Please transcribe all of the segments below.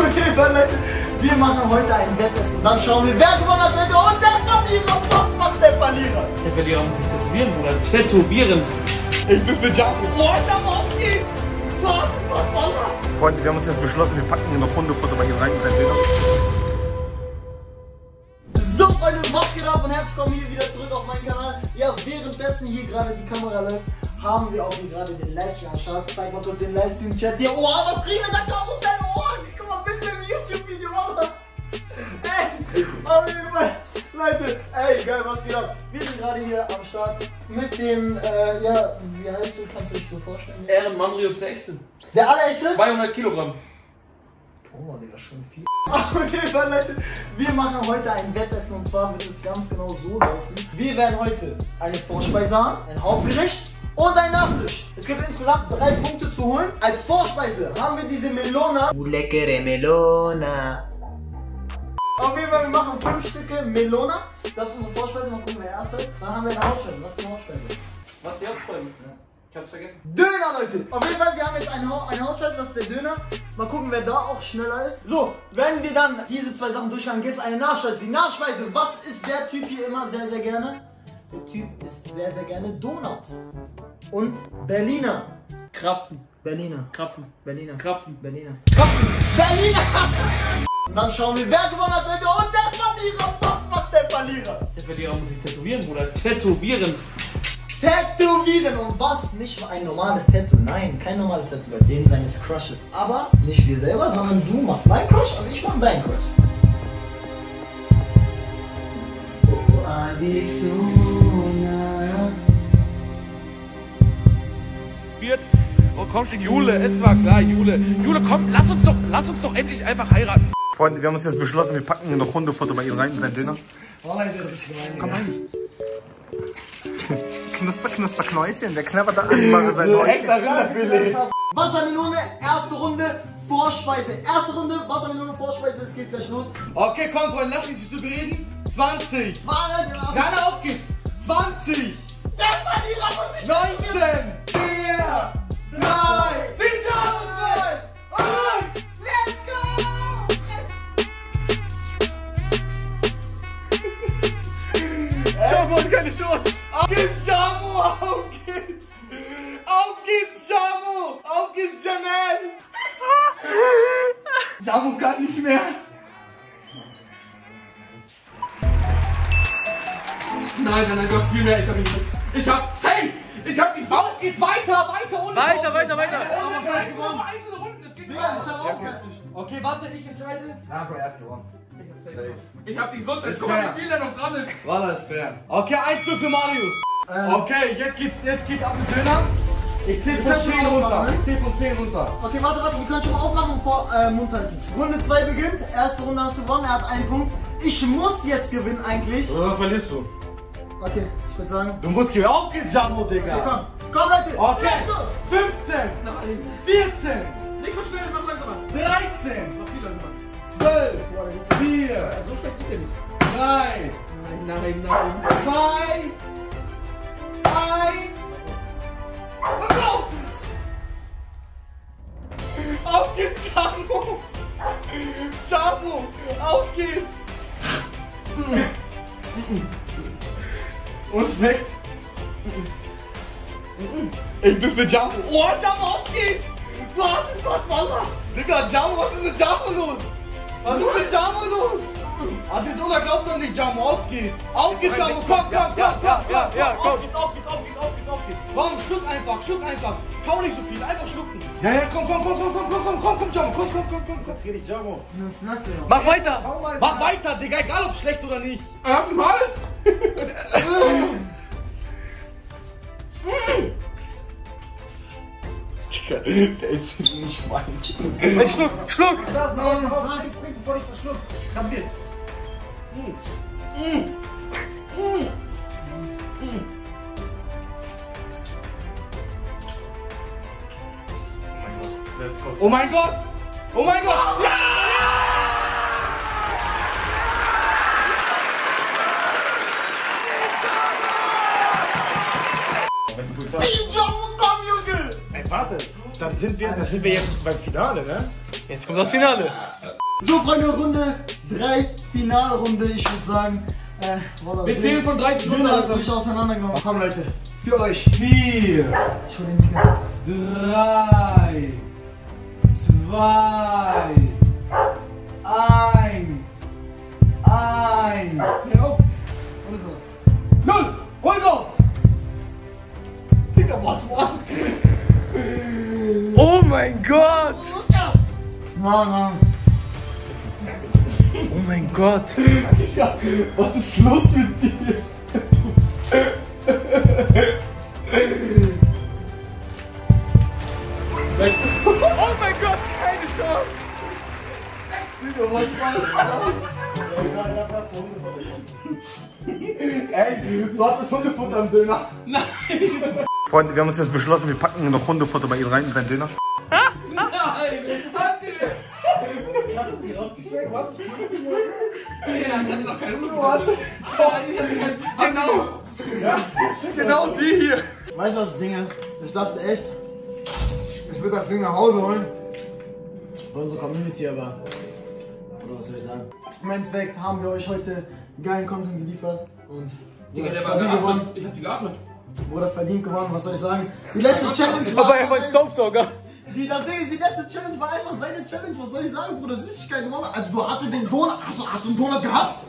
Okay, Leute, wir machen heute ein Wettessen. Dann schauen wir, wer gewonnen hat heute und der Verlierer. Was macht der Verlierer? Der Verlierer muss sich tätowieren, Bruder. Tätowieren. Ich bin für Jumbo. Oh, Jumbo, auf geht's! Was? Was war Freunde, wir haben uns jetzt beschlossen, wir packen hier noch Hundefutter bei ihm rein in sein Döner. So, Freunde, was geht ab und herzlich willkommen hier wieder zurück auf meinen Kanal. Ja, währenddessen hier gerade die Kamera läuft, haben wir auch hier gerade den Livestream. Zeig mal kurz den Livestream-Chat hier. Oh, was kriegen wir da Karussell? Oh, Auf jeden Fall. Leute, ey, geil, was geht ab? Wir sind gerade hier am Start mit dem, äh, ja, wie heißt du? Kannst du dich so vorstellen? Ehrenmann der Echte. Der allerechte? 200 Kilogramm. Oh, Digga, schon viel. Okay, dann Leute, wir machen heute ein Wettessen und zwar wird es ganz genau so laufen. Wir werden heute eine Vorspeise haben, ein Hauptgericht und ein Nachtisch. Es gibt insgesamt drei Punkte zu holen. Als Vorspeise haben wir diese Melona. Uh, leckere Melona. Auf jeden Fall, wir machen fünf Stücke Melona. Das ist unsere Vorspeise. Mal gucken, wer erst ist. Dann haben wir eine Hauptspeise. Was ist die Hauptspeise? Was die Hauptspeise? Ich hab's vergessen. Döner, Leute! Auf jeden Fall, wir haben jetzt eine, Hau eine Hauptspeise, das ist der Döner. Mal gucken, wer da auch schneller ist. So, wenn wir dann diese zwei Sachen durchhaben, gibt es eine Nachspeise. Die Nachspeise, was ist der Typ hier immer sehr, sehr gerne? Der Typ isst sehr, sehr gerne Donuts. Und Berliner. Krapfen. Berliner. Krapfen. Berliner. Krapfen. Berliner. Krapfen. Berliner! Und dann schauen wir, wer gewonnen hat heute und der Verlierer. Was macht der Verlierer? Der Verlierer muss sich tätowieren, Bruder. Tätowieren. Tätowieren und was? Nicht ein normales Tattoo, nein, kein normales Tattoo, den seines Crushes. Aber nicht wir selber, sondern du machst mein Crush und ich mach deinen Crush. Oh, Adisuna. wird. Oh komm schon, Jule, es war klar, Jule. Jule, komm, lass uns doch, lass uns doch endlich einfach heiraten. Freunde, wir haben uns jetzt beschlossen, wir packen hier noch Hundefutter bei ihm rein in sein Döner. Das. Komm rein. Knusper, knusper, Knäuschen. Der knabbert da an, mache sein Häuschen. Wassermelone, erste Runde, Vorspeise. Erste Runde, Wassermelone, Vorspeise, es geht gleich los. Okay, komm, Freunde, lass mich zu bereden. 20. Warte, Keiner auf geht's. 20. Der Verlierer muss sich 19. 4. 3. Bitte Jamo hat keine Chance. Auf geht's, Jamo. Auf geht's. Auf geht's, Jamo. Auf geht's, Jamel. Jamo kann nicht mehr. Nein, nein, nein, du hast viel mehr. Ich hab nicht. Ich hab safe. Ich hab. Auf geht's weiter, weiter und Weiter, weiter, weiter. Okay, warte, ich entscheide. Ich hab die Gesundheit. Ist Guck mal, wie viel da noch dran ist. Walla ist fair. Okay, 1 für Marius. Ähm. Okay, jetzt geht's, jetzt geht's ab mit Döner. Ich zähl von können schon 10 runter. ne? Ich zähl von 10 runter. Okay, warte, warte, wir können schon mal aufmachen und vor äh, Mund halten. Runde 2 beginnt. Erste Runde hast du gewonnen, er hat einen Punkt. Ich muss jetzt gewinnen eigentlich. Oder verlierst du? Okay, ich würde sagen. Du musst gewinnen. Auf geht's, Jamo, Okay, Digga. komm. Komm, Leute. Okay. Let's go. 15, Nein. 14, 4, Ja, so schlecht geht der nicht. 3, Nein, nein, nein. 2, 1. Und go! Auf geht's, Jamo! Jamo, auf geht's! Und schmeckt's? Ich bin für Jamo. Oh, Jamo, auf geht's! Du hast es was, Wallah! Digga, Jamo, was ist mit Jamo los? Was ist mit Jamo los? Ah, das ist unerlaubt doch nicht, Jamo, auf geht's! Auf geht's, Jamo, komm, komm, komm, komm, komm, ja, ja, komm, auf geht's, auf geht's, auf geht's, auf geht's, auf geht's! Komm, schluck einfach, schluck einfach! Kau nicht so viel, einfach schlucken! Ja, ja, komm, komm, komm, komm, komm, komm, komm, komm, komm, Jamo, komm, komm, komm, komm, komm! Dich, Jamo. Mach weiter! Mach weiter, Digga, egal ob schlecht oder nicht! Er hat einen Hals. Digga, der ist ein Schwein. Jetzt schluck, schluck! Nein, nein, nein, trink, bevor ich verschluckst. Kapiert. Let's go. Oh mein Gott! Oh mein Gott! Ja! Sagst, Jamo, komm, Junge! ey, warte, dann sind wir, dann sind wir jetzt beim Finale, ne? Jetzt kommt das Finale. So, Freunde, Runde 3, Finalrunde. Ich würde sagen, äh, voilà, Wir zählen von 30 Minuten. Döner ist nicht auseinandergenommen. Komm, Leute, für euch. Vier, Ich hol den Skin. drei, zwei, eins, eins. Hör auf. Und ist was. Null! Hol doch! Digga, was war? Oh mein Gott! Mann, Mann. Oh mein Gott! Digga, was ist los mit dir? Oh mein Gott, keine Chance! Digga, was war das? Ey, du hattest Hundefutter am Döner. Freunde, wir haben uns jetzt beschlossen, wir packen noch Hundefutter bei ihm rein in seinen Döner. Genau. Genau die hier. Weißt du, was das Ding ist? Ich dachte echt, ich würde das Ding nach Hause holen. Für unsere Community, aber. Oder was soll ich sagen? Im Endeffekt haben wir euch heute geilen Content geliefert. Und. Digga, der war geatmet. Ich hab die geatmet. Bruder verdient gewonnen, was soll ich sagen? Die letzte Challenge Aber er war war. Staubsauger. Die, das Ding ist, die letzte Challenge war einfach seine Challenge. Was soll ich sagen, Bruder? Süßigkeiten, Mann. Also, du hast den Donut. Hast du, hast du einen Donut gehabt?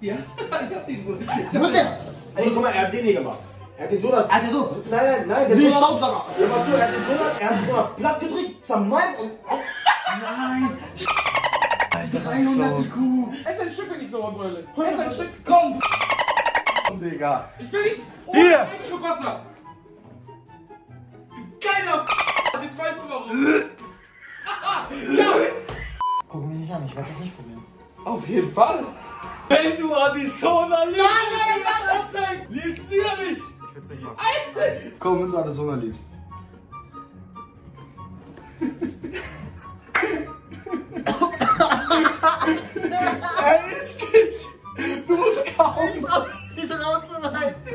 Ja, ich hab die wohl. Wo ist der? Ey, guck mal, er hat den hier gemacht. Er hat den Donut. Alter, so. Nein, nein, nein. Der Wie Donut. Ja, mal zu, er hat den Donut, er hat den Donut platt gedrückt, zermalmt und. Nein. 300 IQ. Ess ein Stück, wenn ich so rumbrülle. Ess ein Stück. Komm! Digga. Ich will nicht ohne Hier. einen Schluck Wasser. Keiner. Auf jeden Fall. Wenn du Arizona liebst. nein, sag das nicht! Liebst du ja nicht. Ich will's nicht machen. Komm, wenn du Arizona liebst. er ist nicht. Du musst kaum. Ich trau mich nicht rauszureißen.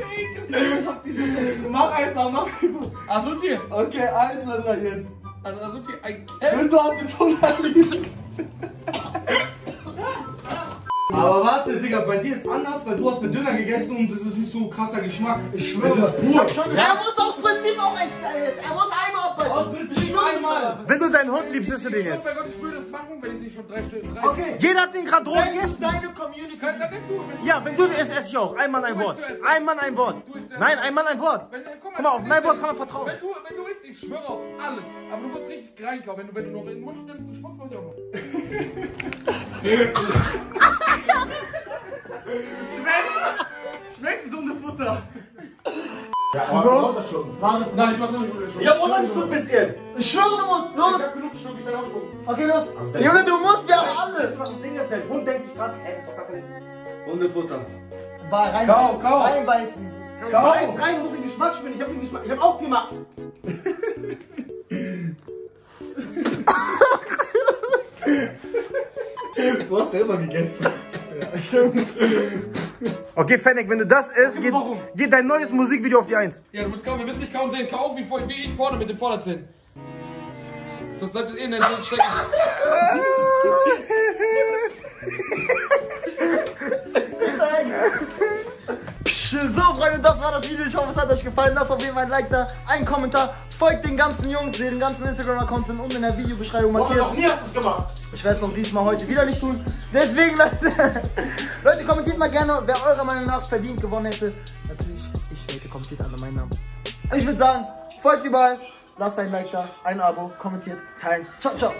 Mach einfach, mach einfach. Asuti. Okay, eins, zwei, drei, jetzt. Also Asuti, ein Wenn du Arizona liebst. Warte, Digga, bei dir ist anders, weil du hast mit Döner gegessen und es ist nicht so krasser Geschmack. Ich schwöre. Es ist pur. Er muss aus Prinzip auch jetzt. Er muss einmal Aus aufpassen. Prinzip Ich schwöre einmal. Wenn du deinen Hund liebst, isst du den jetzt. mein Gott, ich würde das machen, wenn ich nicht schon drei Stunden drei. Okay. Jeder hat den gerade roh gegessen. deine Community Das ist gut. Wenn Ja, wenn du den isst, esse ich auch. Ein Mann, ein Wort. Ein Mann, ein Wort. Nein, ein Mann, ein Wort. Guck, mal, auf mein Wort kann man vertrauen. Wenn du, wenn du ich schwöre auf alles. Aber du musst richtig reinkauen. Wenn du, wenn du noch in den Mund nimmst, dann schmutzt man dir auch noch. Schmeckt so eine Futter. So. Mach es. Nein, ich mach's noch nicht. Ja, und dann ein bisschen. Ich schwöre, du musst. Ich Los. hab genug geschluckt, ich werde ausspucken. Okay, los. Junge, du musst. Wir haben alles. Was das Ding ist, der Hund denkt sich gerade, ey, das ist doch gar keine. Hundefutter. War reinbeißen. Kau, kau. Reinbeißen. Beiß rein, du musst den Geschmack spüren. Ich hab den Geschmack. Ich hab auch viermal. Du hast selber gegessen. Okay, Fennec, wenn du das isst, geht, geht dein neues Musikvideo auf die Eins. Ja, du musst kaum, wir müssen nicht kaum sehen. Kau auf wie, vor- wie ich vorne mit den Vorderzähnen. Sonst bleibt es eh in deinen Zähnen stecken. So, Freunde, das war das Video. Ich hoffe, es hat euch gefallen. Lasst auf jeden Fall ein Like da, einen Kommentar. Folgt den ganzen Jungs, den ganzen Instagram-Accounts sind unten in der Videobeschreibung Boah, markiert. noch nie hast du es gemacht. Ich werde es auch diesmal heute wieder nicht tun. Deswegen, Leute, Leute, kommentiert mal gerne, wer eurer Meinung nach verdient gewonnen hätte. Natürlich, ich, Leute, kommentiert alle meinen Namen. Ich würde sagen, folgt überall, lasst ein Like da, ein Abo, kommentiert, teilen. Ciao, ciao.